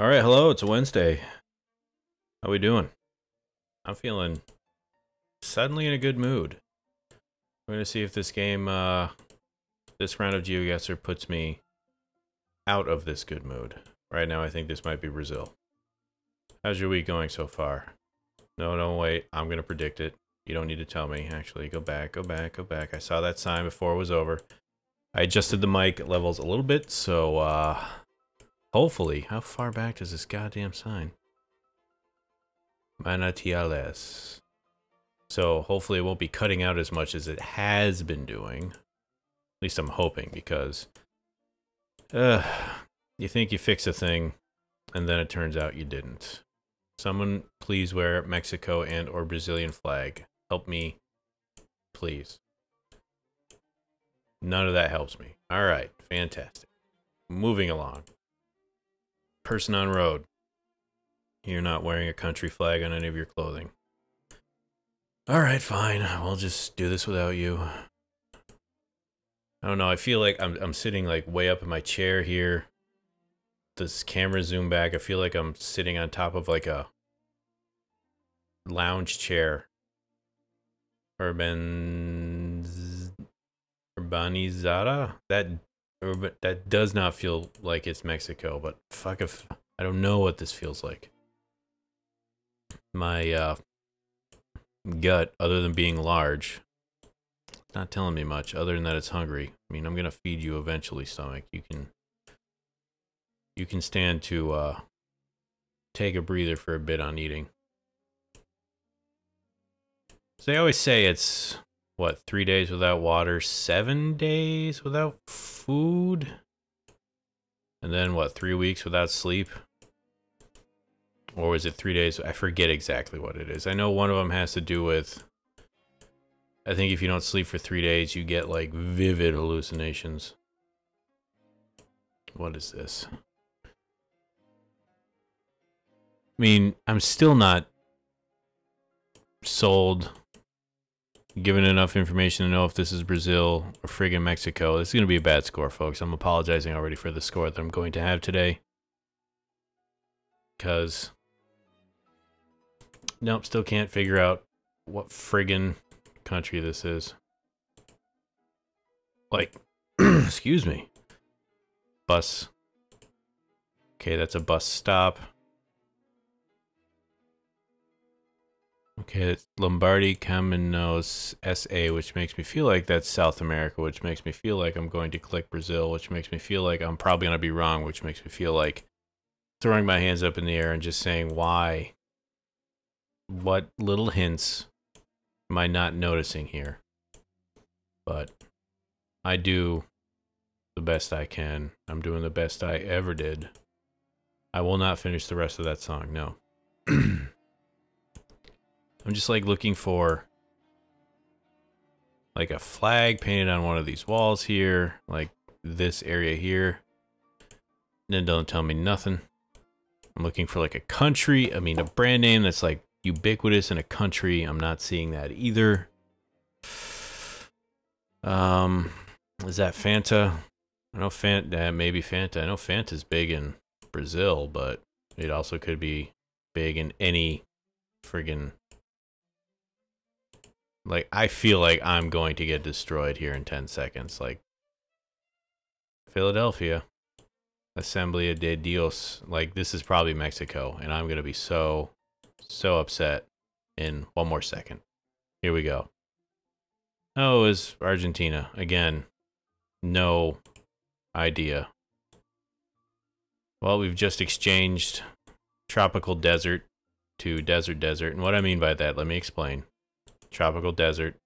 All right, hello. It's a Wednesday. How we doing? I'm feeling suddenly in a good mood. We're gonna see if this game, uh, this round of GeoGuessr puts me out of this good mood. Right now, I think this might be Brazil. How's your week going so far? No, no, wait. I'm gonna predict it. You don't need to tell me. Actually, go back, go back, go back. I saw that sign before it was over. I adjusted the mic levels a little bit, so uh, hopefully, how far back does this goddamn sign? Manatiales. So hopefully it won't be cutting out as much as it has been doing. At least I'm hoping, because uh, you think you fix a thing, and then it turns out you didn't. Someone please wear Mexico and or Brazilian flag. Help me, please. None of that helps me. All right, fantastic. Moving along. Person on road. You're not wearing a country flag on any of your clothing. All right, fine. We'll just do this without you. I don't know. I feel like I'm I'm sitting like way up in my chair here. This camera zoom back. I feel like I'm sitting on top of like a lounge chair. Urban Urbanizada? That urban, that does not feel like it's Mexico, but fuck if I don't know what this feels like. My uh, gut, other than being large, not telling me much. Other than that, it's hungry. I mean, I'm gonna feed you eventually, stomach. You can you can stand to uh, take a breather for a bit on eating. So they always say it's what three days without water, seven days without food, and then what three weeks without sleep, or was it three days? I forget exactly what it is. I know one of them has to do with. I think if you don't sleep for three days, you get like vivid hallucinations. What is this? I mean, I'm still not sold given enough information to know if this is Brazil or friggin' Mexico. This is going to be a bad score, folks. I'm apologizing already for the score that I'm going to have today. Because, nope, still can't figure out what friggin' country this is. Like, excuse me. Bus. Okay, that's a bus stop. Okay, it's Lombardy Caminos SA, which makes me feel like that's South America, which makes me feel like I'm going to click Brazil, which makes me feel like I'm probably going to be wrong, which makes me feel like throwing my hands up in the air and just saying, why? What little hints am I not noticing here? But I do the best I can. I'm doing the best I ever did. I will not finish the rest of that song, no. I'm just like looking for like a flag painted on one of these walls here, like this area here. And then don't tell me nothing. I'm looking for like a country, I mean a brand name that's like ubiquitous in a country. I'm not seeing that either. Um is that Fanta? I know Fanta, maybe Fanta. I know Fanta's big in Brazil, but it also could be big in any friggin' Like, I feel like I'm going to get destroyed here in 10 seconds. Like, Philadelphia, Assembly de Dios. Like, this is probably Mexico, and I'm going to be so, so upset in one more second. Here we go. Oh, was Argentina. Again, no idea. Well, we've just exchanged tropical desert to desert desert. And what I mean by that, let me explain tropical desert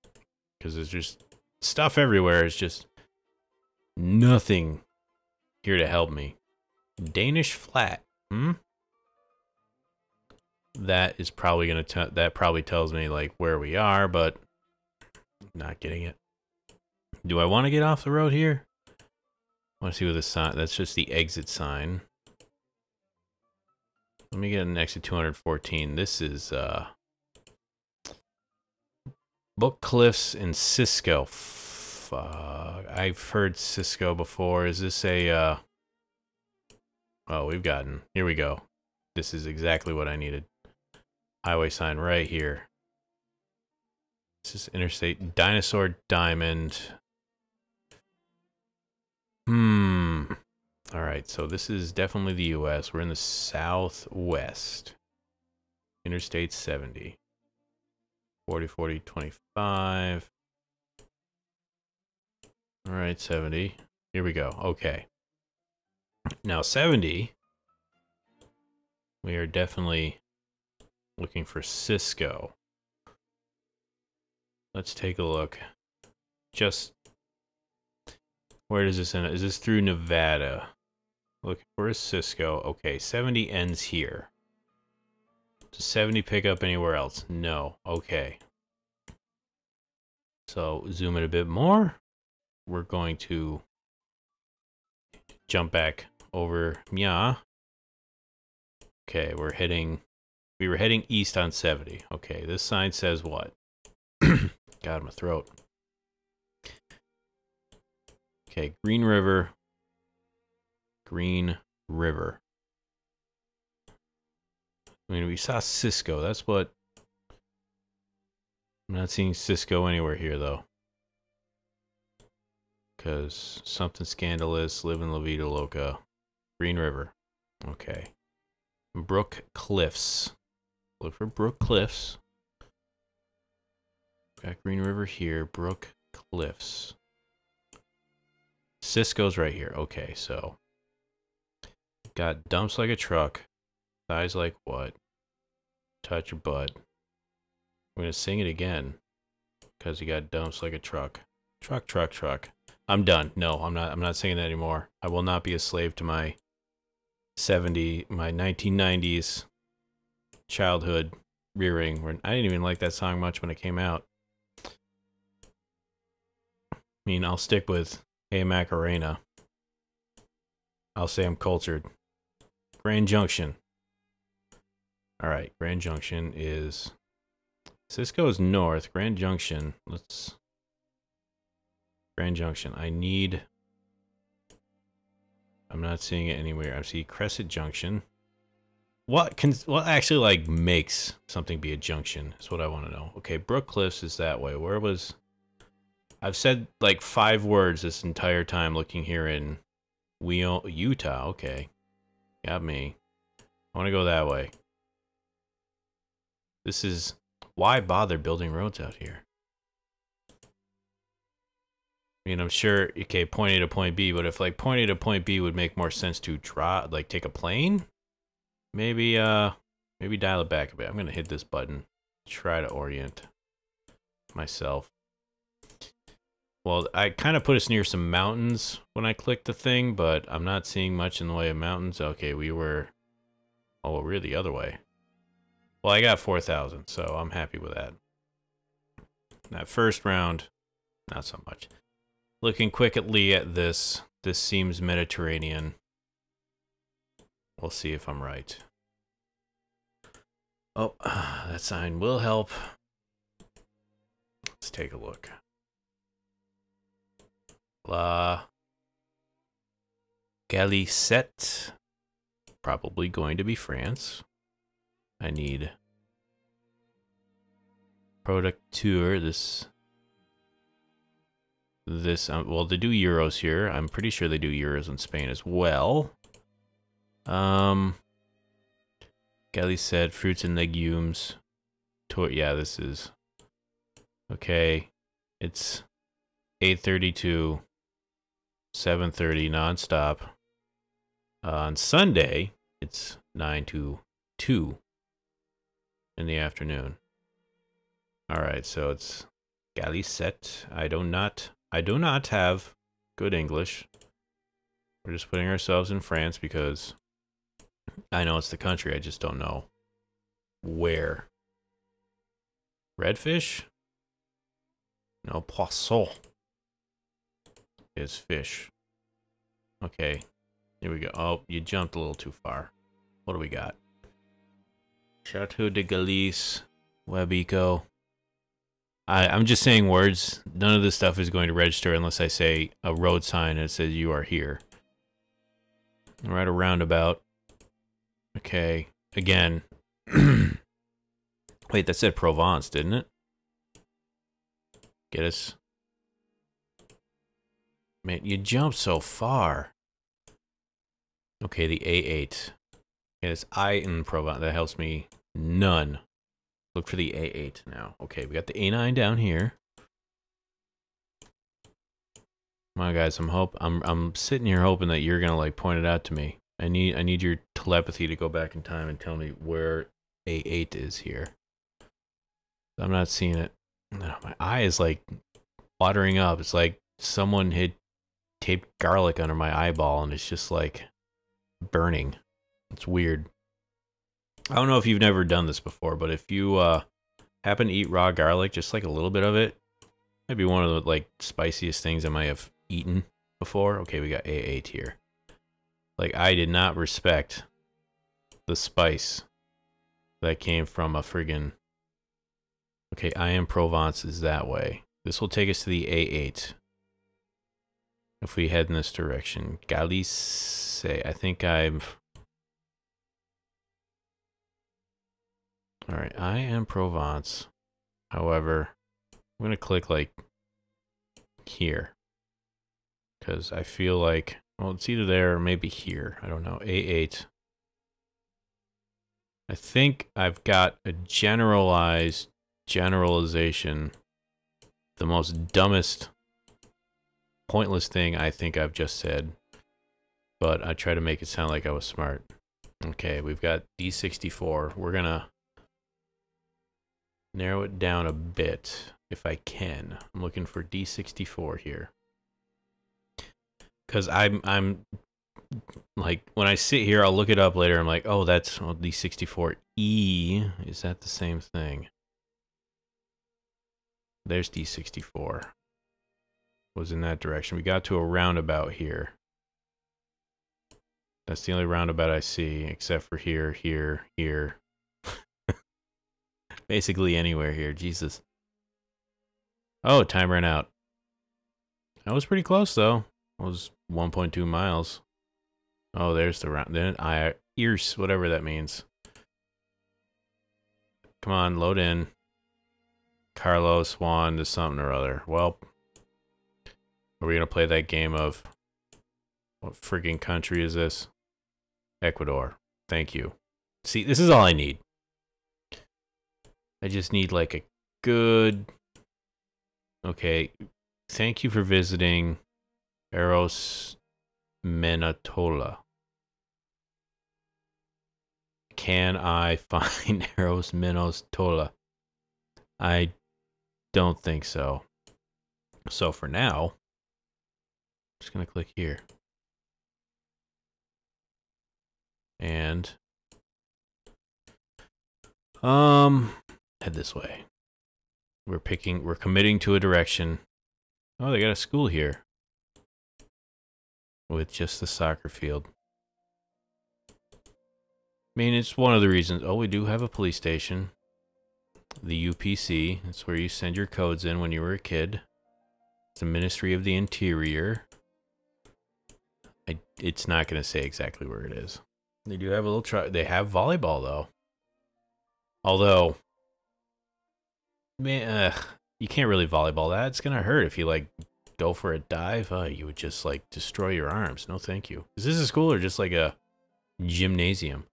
because there's just stuff everywhere. It's just nothing here to help me. Danish flat. Hmm. That is probably gonna tell. That probably tells me like where we are, but not getting it. Do I want to get off the road here? I want to see what the sign. That's just the exit sign. Let me get an exit 214. This is uh Book Cliffs and Cisco. Fuck. I've heard Cisco before. Is this a, uh... Oh, we've gotten. Here we go. This is exactly what I needed. Highway sign right here. This is Interstate Dinosaur Diamond. Hmm. All right, so this is definitely the U.S. We're in the southwest. Interstate 70. 40, 40, 25. All right, 70. Here we go. Okay. Now 70, we are definitely looking for Cisco. Let's take a look. Just where does this end? Is this through Nevada? Look, where's Cisco? Okay, 70 ends here. Does 70 pick up anywhere else? No. Okay. So zoom in a bit more. We're going to jump back over Mia. Okay, we're heading we were heading east on 70. Okay, this sign says what? God, my throat. Okay, Green River. Green River. I mean, we saw Cisco. That's what... I'm not seeing Cisco anywhere here, though. Because something scandalous, live in La Vida Loca. Green River. Okay. Brook Cliffs. Look for Brook Cliffs. Got Green River here. Brook Cliffs. Cisco's right here. Okay, so got dumps like a truck, thighs like what? Touch your butt. I'm gonna sing it again because you got dumps like a truck. Truck, truck, truck. I'm done. No, I'm not. I'm not singing that anymore. I will not be a slave to my 70, my 1990s childhood rearing. Where I didn't even like that song much when it came out. I mean, I'll stick with Hey Macarena. I'll say I'm cultured. Grand Junction. Alright, Grand Junction is... Cisco is north. Grand Junction. Let's... Grand Junction. I need... I'm not seeing it anywhere. I see Crescent Junction. What can what actually like makes something be a junction is what I want to know. Okay, Brook Cliffs is that way. Where was I've said like five words this entire time looking here in Wheel Utah. Okay. Got me. I want to go that way. This is why bother building roads out here? I mean, I'm sure, okay, point A to point B, but if like point A to point B would make more sense to draw, like take a plane, maybe, uh, maybe dial it back a bit. I'm going to hit this button, try to orient myself. Well, I kind of put us near some mountains when I clicked the thing, but I'm not seeing much in the way of mountains. Okay, we were... Oh, we're the other way. Well, I got 4,000, so I'm happy with that. That first round, not so much. Looking quickly at this, this seems Mediterranean. We'll see if I'm right. Oh, that sign will help. Let's take a look. La Galissette. Probably going to be France. I need Producteur. This, this, um, well, they do euros here. I'm pretty sure they do euros in Spain as well. Um, Kelly said fruits and legumes. To yeah, this is, okay. It's 832 7.30 nonstop. Uh, on Sunday, it's 9 to 2 in the afternoon. All right, so it's Galissette. I do not, I do not have good English. We're just putting ourselves in France because I know it's the country. I just don't know where. Redfish? No, poisson is fish. Okay, here we go. Oh, you jumped a little too far. What do we got? Chateau de Galice, Webeco. I, I'm just saying words. None of this stuff is going to register unless I say a road sign that says you are here. We're at a roundabout. Okay. Again. Wait, that said Provence, didn't it? Get us. Man, you jump so far. Okay, the A8. Okay, it's Aix-en-Provence. That helps me none. Look for the A8 now. Okay, we got the A9 down here. Come on, guys. I'm hope I'm I'm sitting here hoping that you're gonna like point it out to me. I need I need your telepathy to go back in time and tell me where A8 is here. I'm not seeing it. My eye is like watering up. It's like someone had taped garlic under my eyeball and it's just like burning. It's weird. I don't know if you've never done this before, but if you uh, happen to eat raw garlic, just like a little bit of it, might be one of the like spiciest things I might have eaten before. Okay, we got A8 here. Like, I did not respect the spice that came from a friggin' Okay, Aix-en-Provence is that way. This will take us to the A8. If we head in this direction. Galice, I think I've... Alright, Aix-en-Provence. However, I'm going to click like here. Because I feel like, well, it's either there or maybe here. I don't know. A8. I think I've got a generalized generalization, the most dumbest, pointless thing I think I've just said, but I try to make it sound like I was smart. Okay, we've got D64. We're gonna narrow it down a bit if I can. I'm looking for D64 here. Cause I'm I'm like when I sit here, I'll look it up later. I'm like, oh, that's well, D64E. Is that the same thing? There's D64. Was in that direction. We got to a roundabout here. That's the only roundabout I see, except for here, here, here. Basically anywhere here. Jesus. Oh, time ran out. That was pretty close, though. It was 1.2 miles. Oh, there's the round. Then I ears, whatever that means. Come on, load in. Carlos Juan to something or other. Well, are we to play that game of what freaking country is this? Ecuador. Thank you. See, this is all I need. I just need like a good. Okay. Thank you for visiting Eros Menatola. Can I find Eros Menatola? I don't think so. So for now, I'm just going to click here. And um head this way. We're picking we're committing to a direction. Oh, they got a school here. With just the soccer field. I mean, it's one of the reasons. Oh, we do have a police station the UPC. That's where you send your codes in when you were a kid. It's the Ministry of the Interior. I, it's not going to say exactly where it is. They do have a little try. They have volleyball though. Although, man, uh, you can't really volleyball that. It's gonna hurt if you like go for a dive. Uh, you would just like destroy your arms. No, thank you. Is this a school or just like a gymnasium?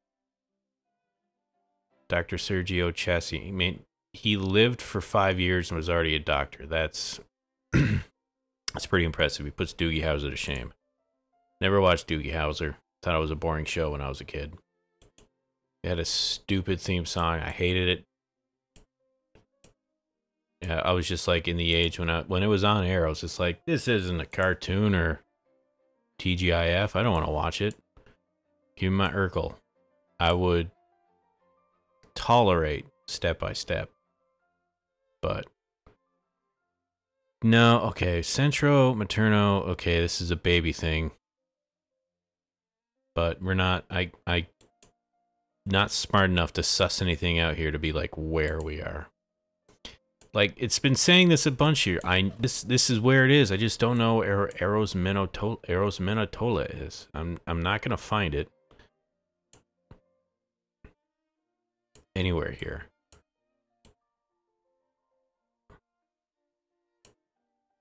Dr. Sergio Chassi. I mean, he lived for five years and was already a doctor. That's that's pretty impressive. He puts Doogie Howser to shame. Never watched Doogie Howser. Thought it was a boring show when I was a kid. It had a stupid theme song. I hated it. Yeah, I was just like in the age when I when it was on air, I was just like, this isn't a cartoon or TGIF. I don't want to watch it. Give me my Urkel. I would tolerate step by step. But no, okay, Centro, Materno, okay, this is a baby thing. But we're not I I not smart enough to suss anything out here to be like where we are. Like it's been saying this a bunch here. I this this is where it is. I just don't know where Eros Minotola Eros Minotola is. I'm I'm not gonna find it anywhere here.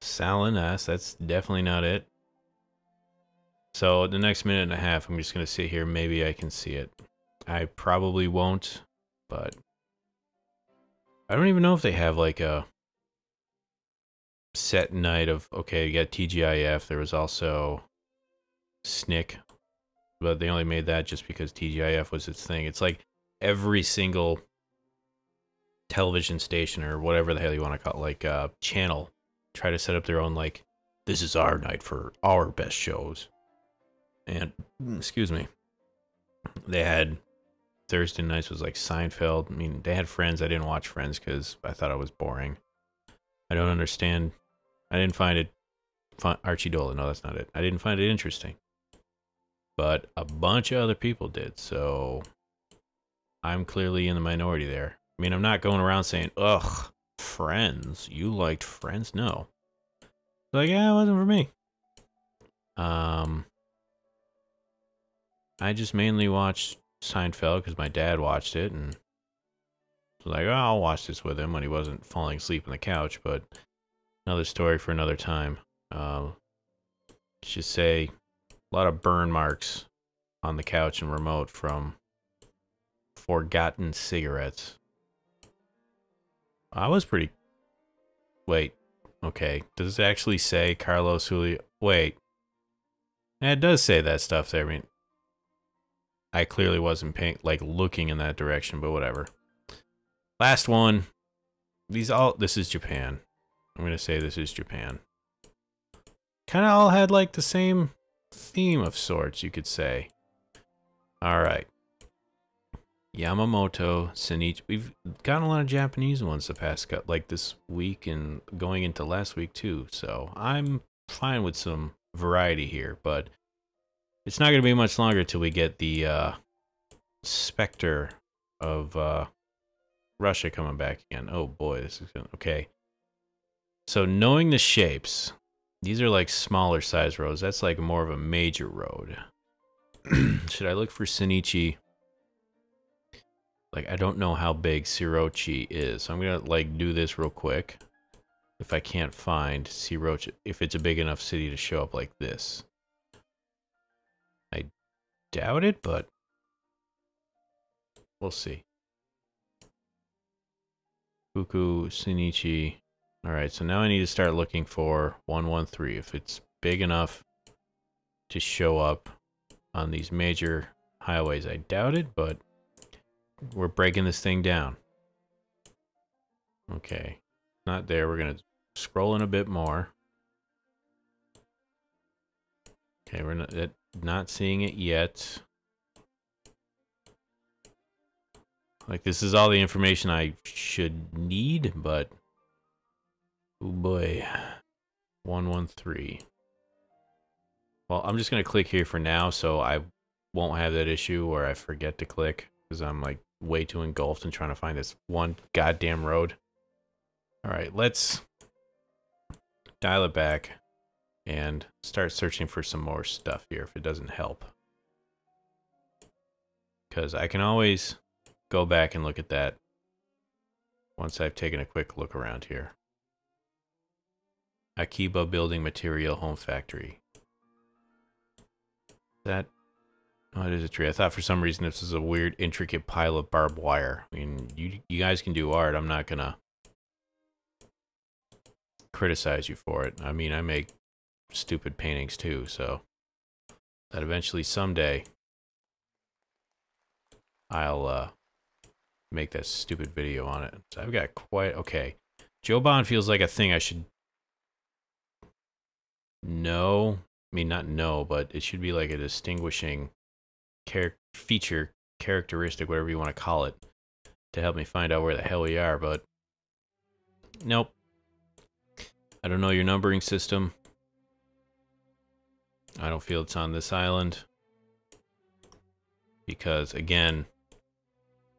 Salinas, that's definitely not it. So the next minute and a half, I'm just gonna sit here. Maybe I can see it. I probably won't, but I don't even know if they have like a set night of okay, you got TGIF. There was also SNICK, but they only made that just because TGIF was its thing. It's like every single television station or whatever the hell you want to call it, like uh, channel, try to set up their own like this is our night for our best shows. And excuse me, they had Thursday nights was like Seinfeld. I mean, they had Friends. I didn't watch Friends because I thought it was boring. I don't understand. I didn't find it fun. Archie Dolan. No, that's not it. I didn't find it interesting. But a bunch of other people did. So I'm clearly in the minority there. I mean, I'm not going around saying, ugh, Friends. You liked Friends? No. Like, yeah, it wasn't for me. Um, I just mainly watched Seinfeld because my dad watched it and was like, oh, I'll watch this with him when he wasn't falling asleep on the couch. But another story for another time. Um, let's just say a lot of burn marks on the couch and remote from forgotten cigarettes. I was pretty. Wait. Okay. Does it actually say Carlos Julio? Wait. Yeah, it does say that stuff there. I mean, I clearly wasn't paying, like looking in that direction, but whatever. Last one. These all, this is Japan. I'm going to say this is Japan. Kind of all had like the same theme of sorts, you could say. All right. Yamamoto, Shinichi. We've gotten a lot of Japanese ones the past, cut, like this week and going into last week too. So I'm fine with some variety here, but it's not going to be much longer till we get the uh, specter of uh, Russia coming back again. Oh boy, this is gonna, okay. So knowing the shapes, these are like smaller size roads. That's like more of a major road. Should I look for Shinichi? Like I don't know how big Sirochi is, so I'm gonna like do this real quick. If I can't find Shiroichi, if it's a big enough city to show up like this doubt it, but we'll see. Fuku Shinichi. All right, so now I need to start looking for 113. If it's big enough to show up on these major highways, I doubt it, but we're breaking this thing down. Okay, not there. We're going to scroll in a bit more. Okay, we're not, not seeing it yet. Like, this is all the information I should need, but... Oh boy. 113. Well, I'm just going to click here for now, so I won't have that issue where I forget to click. Because I'm, like, way too engulfed in trying to find this one goddamn road. Alright, let's dial it back and start searching for some more stuff here if it doesn't help. Because I can always go back and look at that once I've taken a quick look around here. Akiba Building Material Home Factory. That, oh, it is a tree. I thought for some reason this was a weird, intricate pile of barbed wire. I mean, you, you guys can do art. I'm not going to criticize you for it. I mean, I make stupid paintings too, so that eventually someday I'll uh, make that stupid video on it. So I've got quite okay. Joban feels like a thing I should know. I mean, not know, but it should be like a distinguishing char feature, characteristic, whatever you want to call it, to help me find out where the hell we are. But nope. I don't know your numbering system. I don't feel it's on this island. Because, again,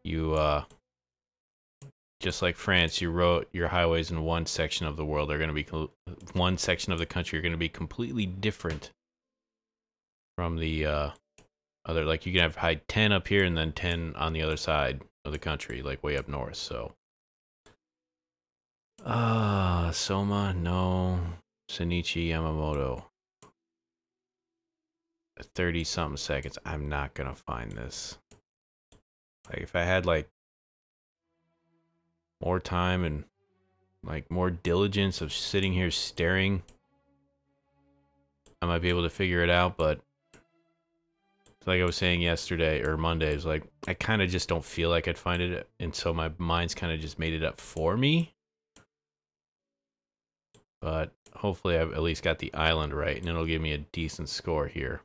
you, uh, just like France, you wrote your highways in one section of the world They're going to be one section of the country are going to be completely different from the uh, other. Like you can have high ten up here and then ten on the other side of the country, like way up north. So, ah, uh, Soma, no, Shinichi Yamamoto. 30 something seconds. I'm not gonna find this. Like if I had like more time and like more diligence of sitting here staring, I might be able to figure it out, but like I was saying yesterday or Monday, is like I kind of just don't feel like I'd find it, and so my mind's kind of just made it up for me. But hopefully, I've at least got the island right, and it'll give me a decent score here.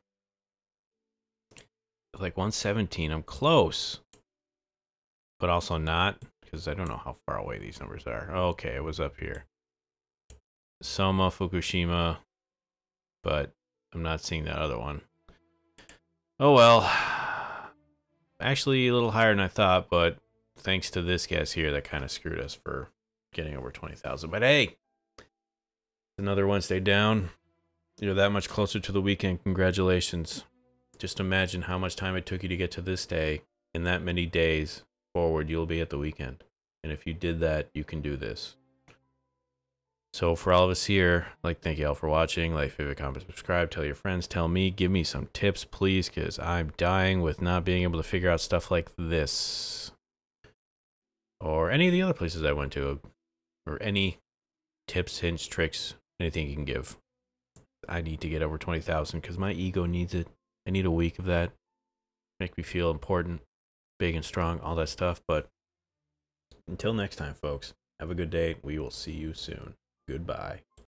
Like 117, I'm close, but also not because I don't know how far away these numbers are. Oh, okay, it was up here. Soma, Fukushima, but I'm not seeing that other one. Oh well. Actually, a little higher than I thought, but thanks to this guess here, that kind of screwed us for getting over 20,000. But hey, another Wednesday down. You're that much closer to the weekend. Congratulations. Just imagine how much time it took you to get to this day in that many days forward, you'll be at the weekend. And if you did that, you can do this. So for all of us here, like thank you all for watching. Like, favorite, comment, subscribe, tell your friends, tell me, give me some tips, please, because I'm dying with not being able to figure out stuff like this. Or any of the other places I went to. Or any tips, hints, tricks, anything you can give. I need to get over 20,000 because my ego needs it. I need a week of that. Make me feel important big and strong, all that stuff. But until next time, folks, have a good day. We will see you soon. Goodbye.